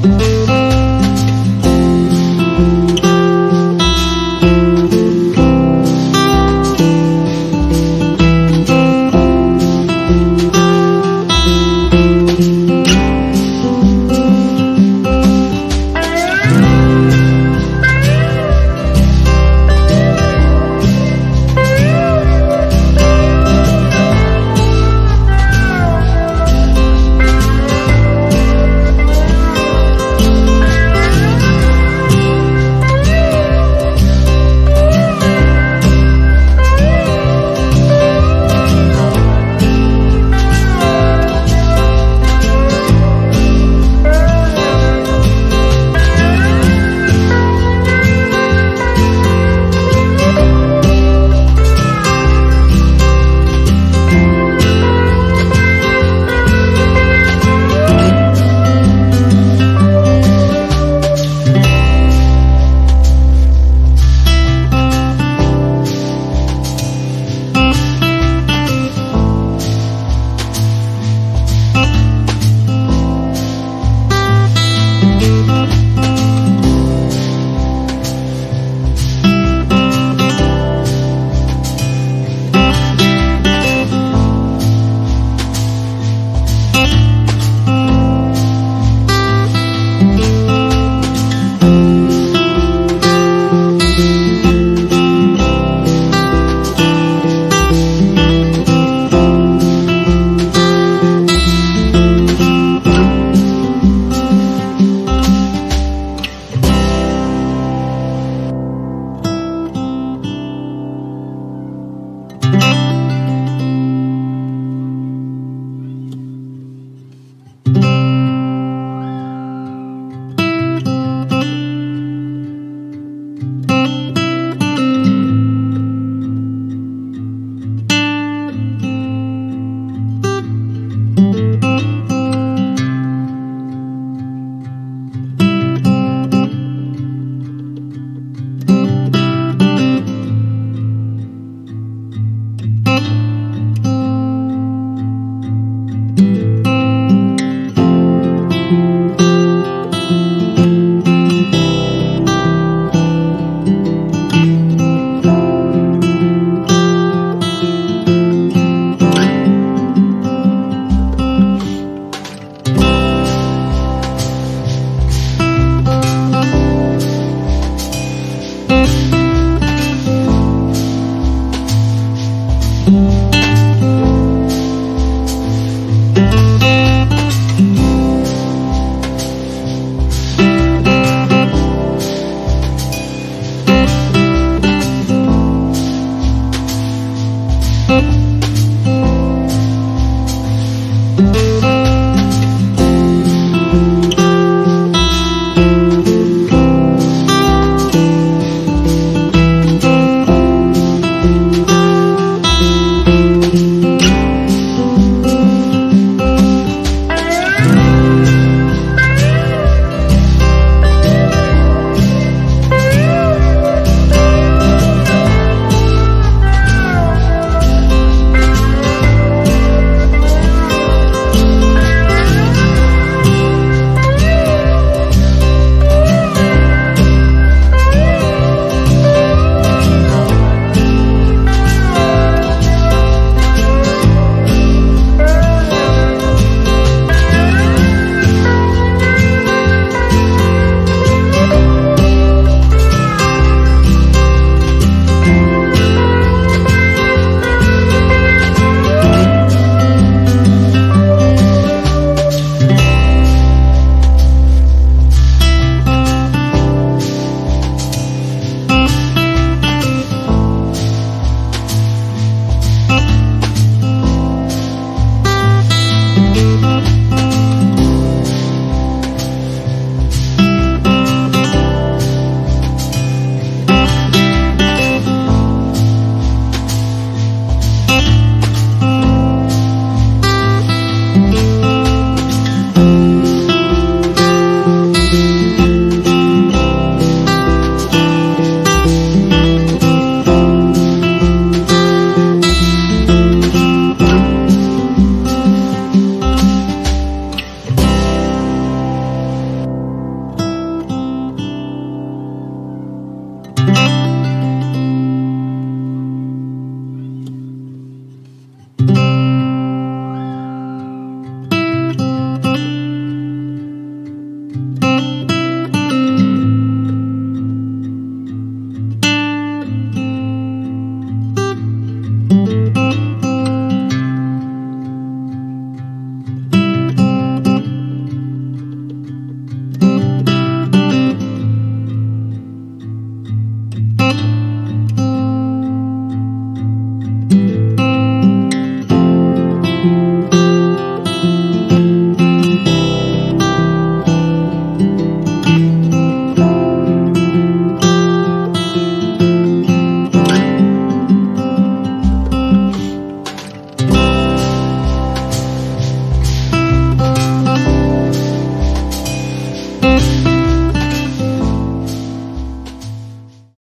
Mm-hmm.